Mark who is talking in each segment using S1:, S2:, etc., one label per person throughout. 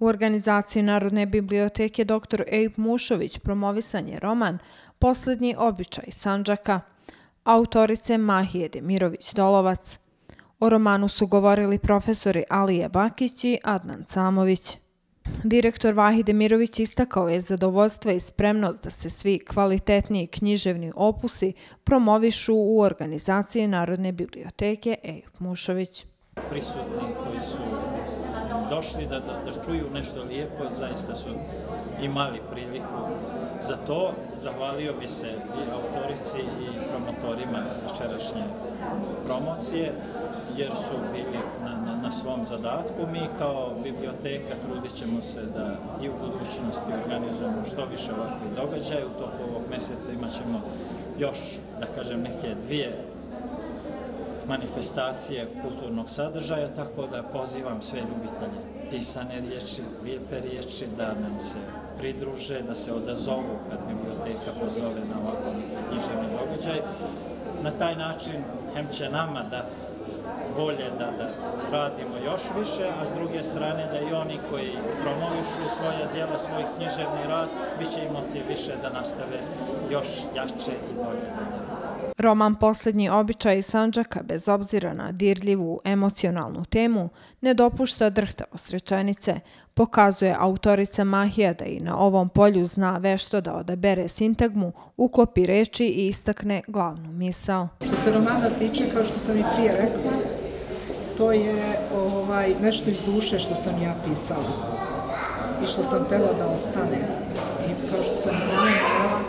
S1: U organizaciji Narodne biblioteke dr. Ejb Mušović promovisan je roman Poslednji običaj Sanđaka, autorice Mahije Demirović-Dolovac. O romanu su govorili profesori Alije Bakić i Adnan Camović. Direktor Vahide Mirović istakao je zadovoljstvo i spremnost da se svi kvalitetniji književni opusi promovišu u organizaciji Narodne biblioteke Ejb Mušović.
S2: Prisutni koji su došli da, da, da čuju nešto lijepo, zaista su imali priliku za to. Zahvalio bi se i autorici i promotorima večerašnje promocije, jer su bili na, na, na svom zadatku. Mi kao biblioteka trudit ćemo se da i u budućnosti organizujemo što više ovakvih događaja. U toku ovog mjeseca imat ćemo još, da kažem, neke dvije manifestacije kulturnog sadržaja, tako da pozivam sve ljubitelje pisane riječi, lijepe riječi, da nam se pridruže, da se odazovu kad biblioteka pozove na ovakav književni događaj. Na taj način hem će nama dati volje da, da radimo još više, a s druge strane da i oni koji promovišu svoje dijela, svoj književni rad, bit će imati više da nastave još jače i bolje da rade.
S1: Roman Poslednji običaj Sanđaka, bez obzira na dirljivu emocionalnu temu, ne dopušta drhtavo srečanice, pokazuje autorica Mahija da i na ovom polju zna vešto da odabere sintagmu, uklopi reči i istakne glavnu misao.
S3: Što se romana tiče, kao što sam i prije rekla, to je ovaj, nešto iz duše što sam ja pisala i što sam tela da ostane. I kao što sam pomenula,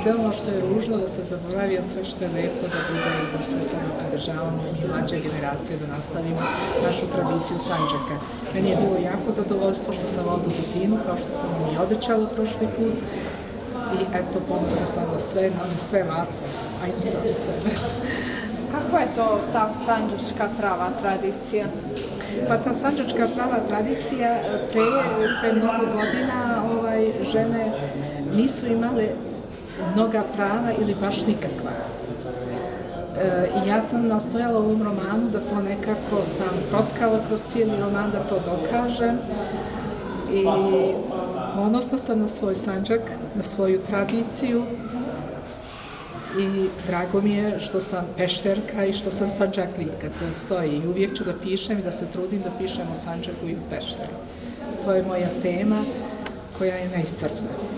S3: sve ono što je ružno da se zaboravi, a sve što je lepo da bude i da se tamo pridržavamo i mlađe generacije da nastavimo našu tradiciju Sanđaka. Meni je bilo jako zadovoljstvo što sam ovdje u Tutinu, kao što sam vam i obećala prošli put. I eto, ponosna sam na sve, na sve vas, a i na sami sebe.
S1: Kako je to ta sanđačka prava tradicija?
S3: Pa ta sanđačka prava tradicija pre, pre mnogo godina ovaj, žene nisu imale mnoga prava ili baš nikakva. E, I ja sam nastojala u ovom romanu da to nekako sam protkala kroz cijeli roman da to dokažem. I ponosna sam na svoj sanđak, na svoju tradiciju. I drago mi je što sam pešterka i što sam sanđaklinka, To stoji. I uvijek ću da pišem i da se trudim da pišem o sanđaku i o pešteri. To je moja tema koja je najsrpna.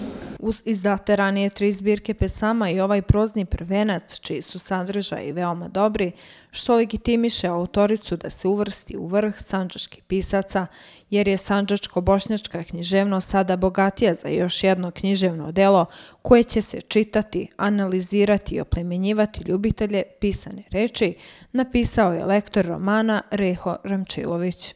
S1: Uz izdate ranije tri zbirke pesama i ovaj prozni prvenac, čiji su sadržaji veoma dobri, što legitimiše autoricu da se uvrsti u vrh sanđaških pisaca, jer je sanđačko-bošnjačka književno sada bogatija za još jedno književno delo koje će se čitati, analizirati i oplemenjivati ljubitelje pisane reči, napisao je lektor romana Reho Ramčilović.